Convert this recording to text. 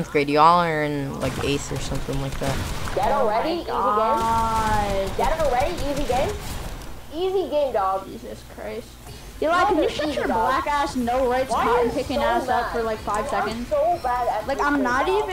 Seventh grade, y'all are in like eighth or something like that. Dead already? Oh easy game? Dead already? Easy game? Easy game, dog. Jesus Christ. Eli, can you shut your dog. black ass no rights cotton picking so ass up for like five you seconds? so bad Like I'm not even